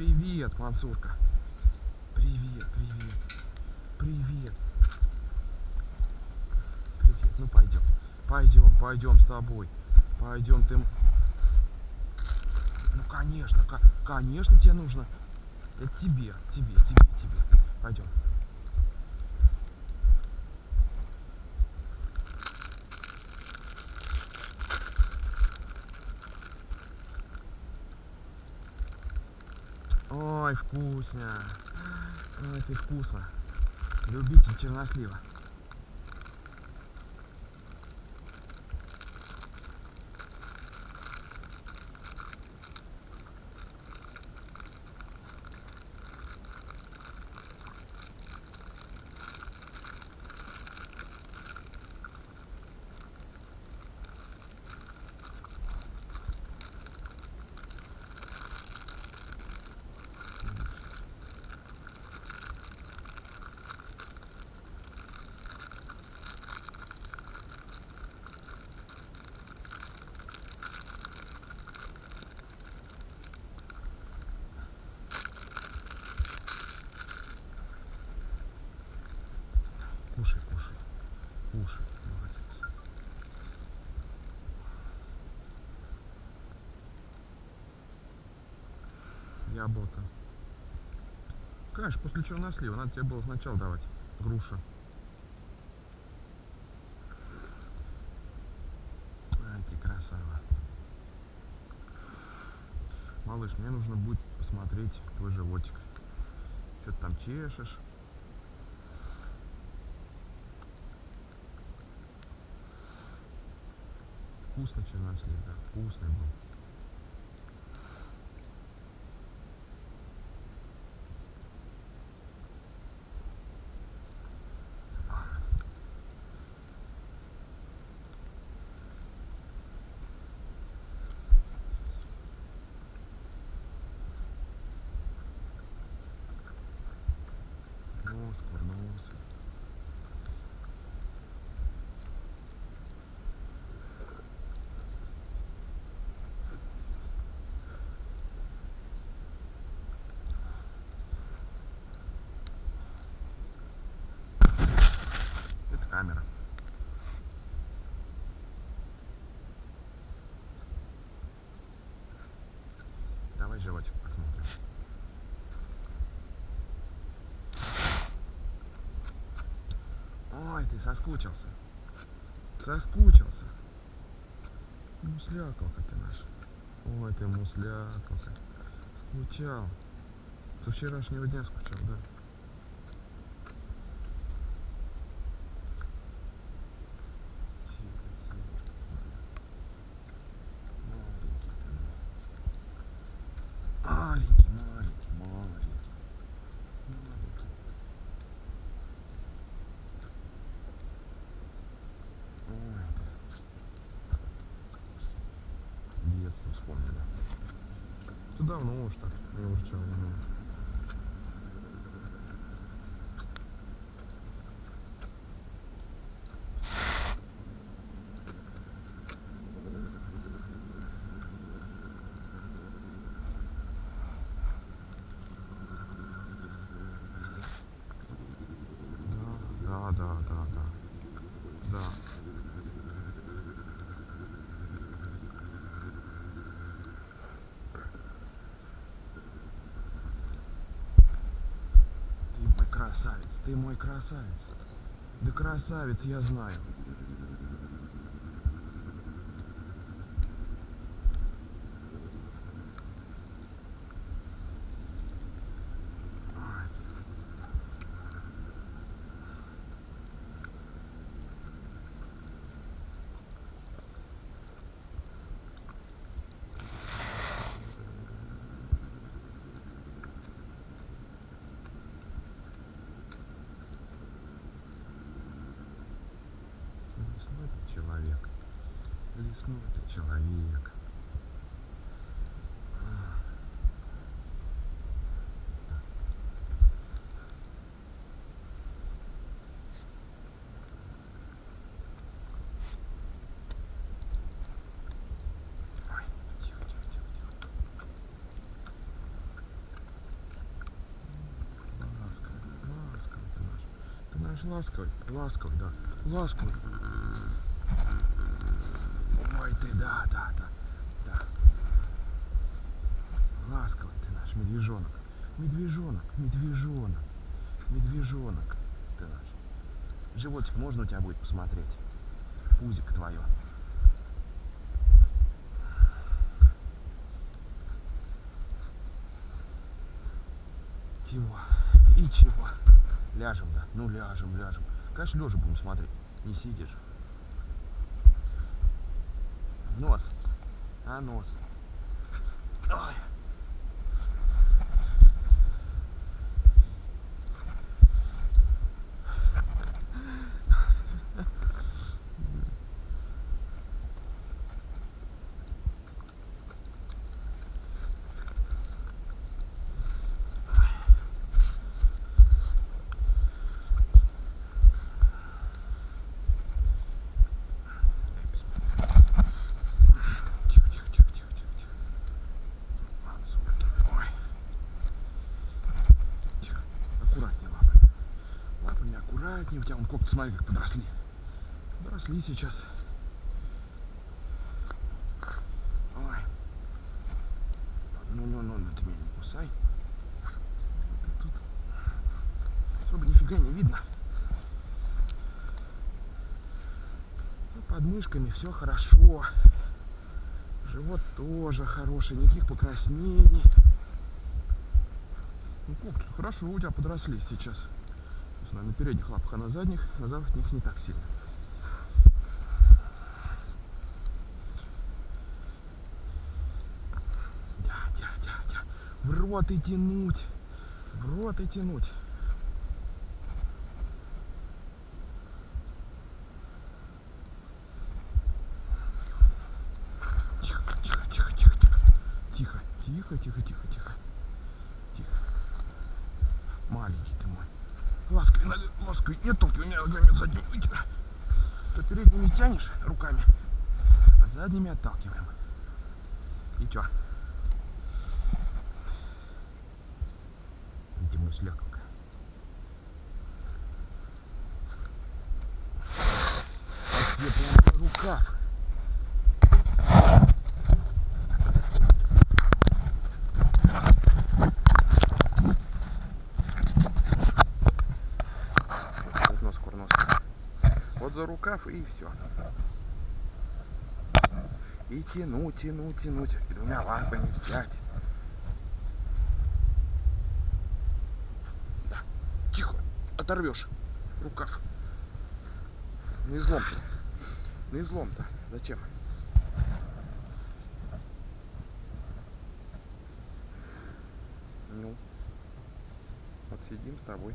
Привет, Мансурка. Привет, привет. Привет. Привет. Ну пойдем. Пойдем, пойдем с тобой. Пойдем ты. Ну конечно, ко- конечно тебе нужно. Это тебе, тебе, тебе, тебе. Пойдем. Ой, вкусно. Ты вкусно. Любитель чернослива. Яблоко. Конечно, после чернослива. Надо тебе было сначала давать. Груша. Ай, ты красава. Малыш, мне нужно будет посмотреть твой животик. Что ты там чешешь? Вкусный чернослив, да, вкусный был. Нос, курнос. ты соскучился. Соскучился. Муслякалка ты наш. Ой, ты муслякалка. Скучал. Со вчерашнего дня скучал, да? Маленький, маленький. Маленький. Ой, да. Детство вспомнили. Это давно уж так, уже чего ну. Да, да, да. Да. Ты мой красавец, ты мой красавец. Да красавец, я знаю. человек. Или снова ты человек. наш ласковый, ласковый, да, ласковый. Да, да, да, да. Ласковый ты наш медвежонок. Медвежонок, медвежонок, медвежонок ты наш. Животик можно у тебя будет посмотреть? Пузик твое. Чего? И чего? Ляжем, да? Ну ляжем, ляжем. Конечно, лежа будем смотреть. Не сидишь. Нос. А нос. Ой. Тихо, тихо, тихо, тихо, тихо, тихо. Ладно, сумерки. Ой. Тихо. Аккуратнее лапами. Лапами аккуратнее. У тебя вон когти, смотри, как подросли. Подросли сейчас. Ой. Ну, ну, ну, ну, ты меня не кусай. Ты тут особо нифига не видно. Ну, Под мышками все хорошо. Живот тоже хороший, никаких покраснений. Ну, когти хорошо у тебя подросли сейчас. Знаю, на передних лапах, а на задних, на задних не так сильно. Дя, дя, дя, дя. В рот и тянуть. В рот и тянуть. Тихо, тихо, тихо, тихо. Тихо. Маленький ты мой. Лаской, лаской, не толкай меня ногами задними. Тебя. То передними тянешь руками, а задними отталкиваем. И чё? Мой слякалка? А где прям рукав? Курнос, Вот за рукав и все. И тянуть, тянуть, тянуть. И двумя лапами взять. Да. Тихо. Оторвешь рукав. На излом-то. На излом-то. Зачем? Ну. Вот сидим с тобой.